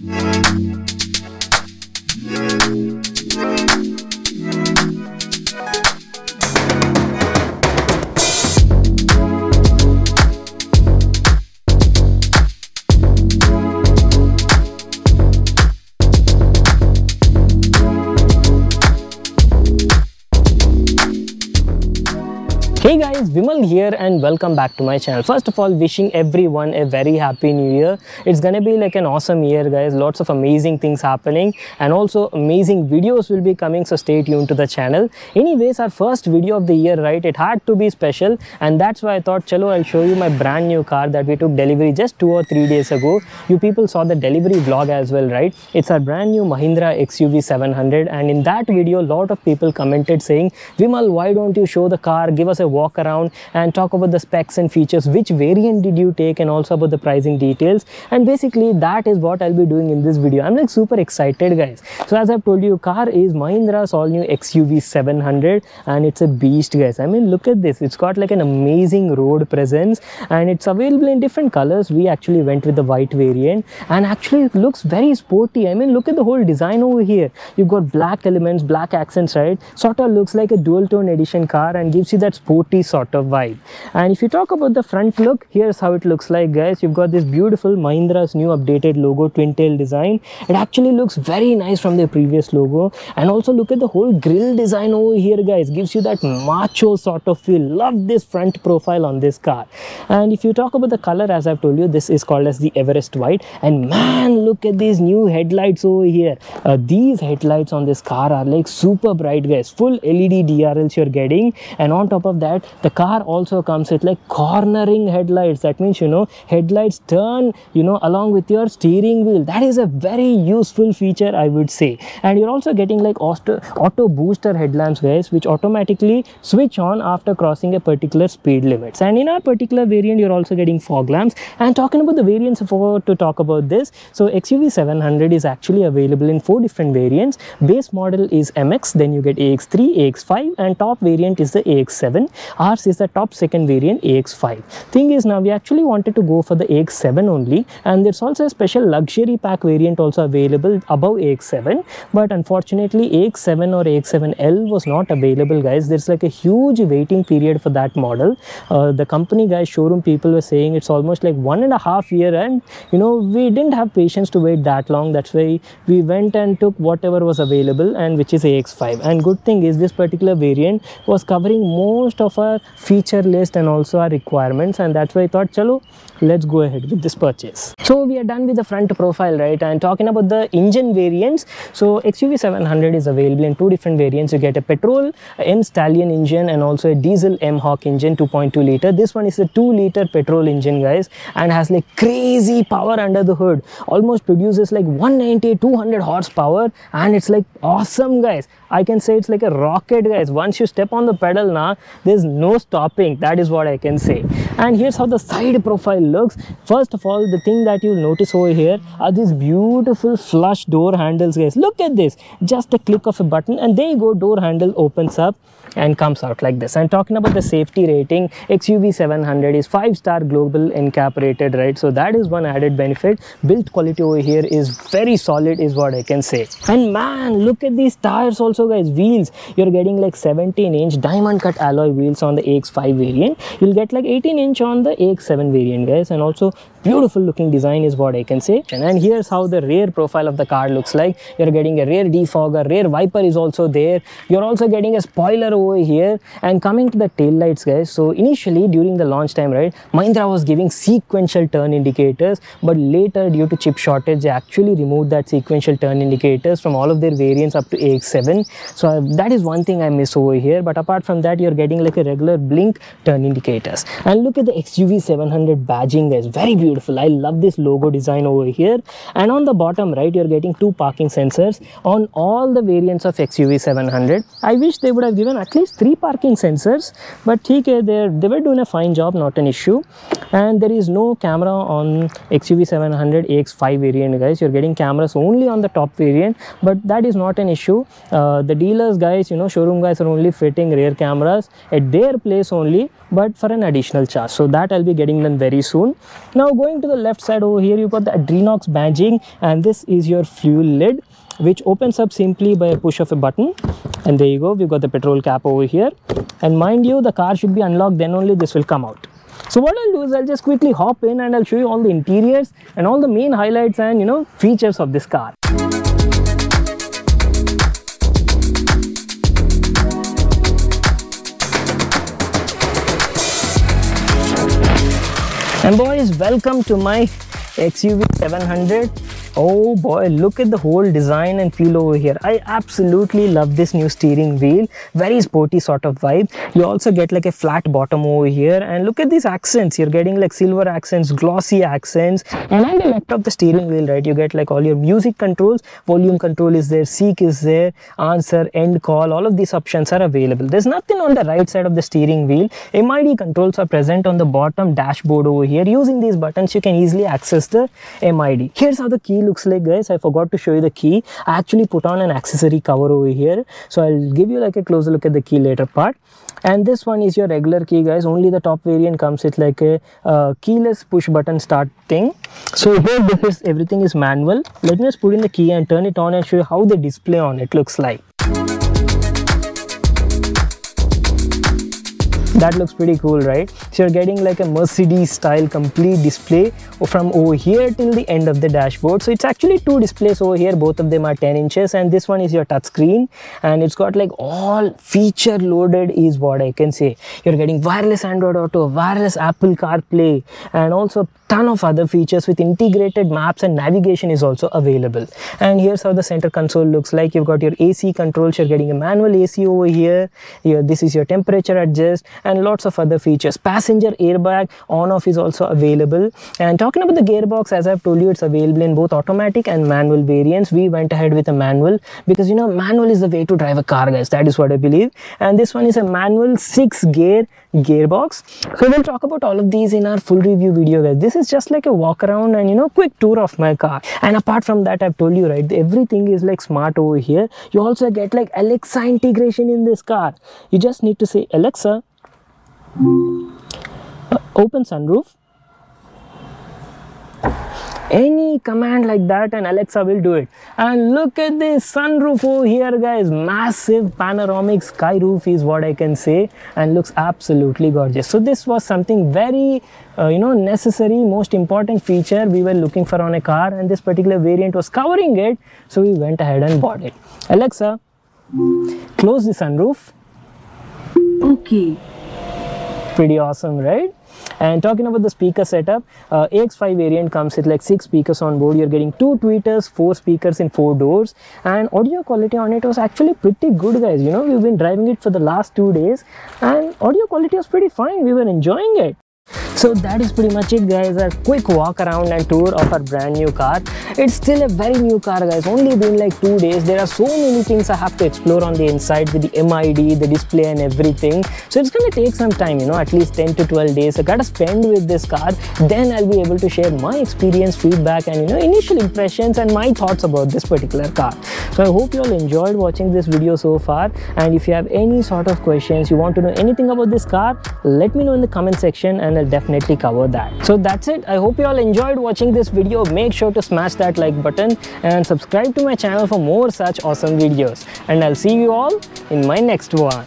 Música Hey guys, Vimal here and welcome back to my channel. First of all, wishing everyone a very happy new year. It's gonna be like an awesome year guys. Lots of amazing things happening and also amazing videos will be coming so stay tuned to the channel. Anyways, our first video of the year, right? It had to be special and that's why I thought, chalo, I'll show you my brand new car that we took delivery just two or three days ago. You people saw the delivery vlog as well, right? It's our brand new Mahindra XUV 700 and in that video, a lot of people commented saying, Vimal, why don't you show the car? Give us a walk around and talk about the specs and features which variant did you take and also about the pricing details. And basically that is what I'll be doing in this video. I'm like super excited guys. So as I've told you car is Mahindra's all new XUV 700 and it's a beast guys. I mean look at this. It's got like an amazing road presence and it's available in different colors. We actually went with the white variant and actually it looks very sporty. I mean look at the whole design over here. You've got black elements black accents right? Sort of looks like a dual tone edition car and gives you that sort of vibe. And if you talk about the front look here's how it looks like guys. You've got this beautiful Mahindra's new updated logo twin tail design. It actually looks very nice from their previous logo. And also look at the whole grill design over here guys. Gives you that macho sort of feel. Love this front profile on this car. And if you talk about the color as I've told you this is called as the Everest white. And man look at these new headlights over here. Uh, these headlights on this car are like super bright guys. Full LED DRLs you're getting. And on top of that that the car also comes with like cornering headlights. That means you know headlights turn you know along with your steering wheel. That is a very useful feature i would say. And you're also getting like auto, auto booster headlamps guys which automatically switch on after crossing a particular speed limits. And in our particular variant you're also getting fog lamps. And talking about the variants for to talk about this so xuv 700 is actually available in four different variants. Base model is mx then you get ax3 ax5 and top variant is the ax7 Ours is the top second variant AX5. Thing is now we actually wanted to go for the AX7 only and there's also a special luxury pack variant also available above AX7 but unfortunately AX7 or AX7L was not available guys. There's like a huge waiting period for that model. Uh, the company guys showroom people were saying it's almost like one and a half year and you know we didn't have patience to wait that long. That's why we went and took whatever was available and which is AX5 and good thing is this particular variant was covering most our feature list and also our requirements and that's why I thought chalo let's go ahead with this purchase. So we are done with the front profile right? And talking about the engine variants so XUV 700 is available in two different variants. You get a petrol M Stallion engine and also a diesel M Hawk engine 2.2 liter. This one is a 2 liter petrol engine guys and has like crazy power under the hood. Almost produces like 190 200 horsepower and it's like awesome guys I can say it's like a rocket guys. Once you step on the pedal now there's no stopping. That is what I can say. And here's how the side profile looks. First of all the thing that you'll notice over here are these beautiful flush door handles guys. Look at this. Just a click of a button and there you go. Door handle opens up and comes out like this. And talking about the safety rating xuv 700 is five star global ncap rated right? So that is one added benefit. Build quality over here is very solid is what i can say. And man look at these tires also guys wheels you're getting like 17 inch diamond cut alloy wheels on the ax5 variant. You'll get like 18 inch on the ax7 variant guys. And also beautiful looking design is what i can say. And here's how the rear profile of the car looks like. You're getting a rear defogger rear wiper is also there. You're also getting a spoiler over here. And coming to the tail lights guys. So initially during the launch time right mahindra was giving sequential turn indicators. But later due to chip shortage they actually removed that sequential turn indicators from all of their variants up to ax7 so uh, that is one thing i miss over here. But apart from that you're getting like a regular blink turn indicators. And look at the xuv 700 badging guys very beautiful. Beautiful i love this logo design over here. And on the bottom right you're getting two parking sensors on all the variants of xuv 700 i wish they would have given at least three parking sensors but okay they they were doing a fine job not an issue. And there is no camera on xuv 700 ax5 variant guys. You're getting cameras only on the top variant but that is not an issue. Uh, the dealers guys you know showroom guys are only fitting rear cameras at their place only but for an additional charge. So that i'll be getting them very soon. Now going to the left side over here, you've got the Adrenox badging and this is your fuel lid which opens up simply by a push of a button. And there you go we've got the petrol cap over here. And mind you the car should be unlocked then only this will come out. So what I'll do is I'll just quickly hop in and I'll show you all the interiors and all the main highlights and you know features of this car. Boys, welcome to my XUV 700 oh boy look at the whole design and feel over here. I absolutely love this new steering wheel. Very sporty sort of vibe. You also get like a flat bottom over here. And look at these accents. You're getting like silver accents glossy accents. And on the left of the steering wheel right you get like all your music controls volume control is there seek is there answer end call. All of these options are available. There's nothing on the right side of the steering wheel. Mid controls are present on the bottom dashboard over here. Using these buttons you can easily access the mid here's how the key looks like guys. I forgot to show you the key. I actually put on an accessory cover over here. So i'll give you like a closer look at the key later part. And this one is your regular key guys. Only the top variant comes with like a uh, keyless push button start thing. So here this is everything is manual. Let me just put in the key and turn it on and show you how the display on it looks like. That looks pretty cool right so you're getting like a mercedes style complete display from over here till the end of the dashboard. So it's actually two displays over here. Both of them are 10 inches and this one is your touch screen. And it's got like all feature loaded is what i can say. You're getting wireless android auto wireless apple carplay and also ton of other features with integrated maps and navigation is also available. And here's how the center console looks like. You've got your ac controls. You're getting a manual ac over here. Here this is your temperature adjust and lots of other features passenger airbag on off is also available. And talking about the gearbox as i've told you it's available in both automatic and manual variants. We went ahead with a manual because you know manual is the way to drive a car guys. That is what i believe. And this one is a manual six gear gearbox. So we'll talk about all of these in our full review video guys. This is just like a walk around and you know quick tour of my car. And apart from that i've told you right everything is like smart over here. You also get like alexa integration in this car. You just need to say alexa open sunroof any command like that and Alexa will do it. And look at this sunroof over here guys, massive panoramic sky roof is what I can say and looks absolutely gorgeous. So this was something very uh, you know necessary most important feature we were looking for on a car and this particular variant was covering it so we went ahead and bought it. Alexa, close the sunroof. Okay. Pretty awesome, right? And talking about the speaker setup, uh, AX5 variant comes with like six speakers on board. You're getting two tweeters, four speakers in four doors, and audio quality on it was actually pretty good, guys. You know, we've been driving it for the last two days, and audio quality was pretty fine. We were enjoying it. So that is pretty much it guys, a quick walk around and tour of our brand new car. It's still a very new car guys, only been like two days. There are so many things I have to explore on the inside with the MID, the display and everything. So it's gonna take some time, you know, at least 10 to 12 days. I gotta spend with this car. Then I'll be able to share my experience, feedback and you know, initial impressions and my thoughts about this particular car. So I hope you all enjoyed watching this video so far. And if you have any sort of questions, you want to know anything about this car, let me know in the comment section and I'll definitely cover that. So that's it. I hope you all enjoyed watching this video. Make sure to smash that like button and subscribe to my channel for more such awesome videos. And I'll see you all in my next one.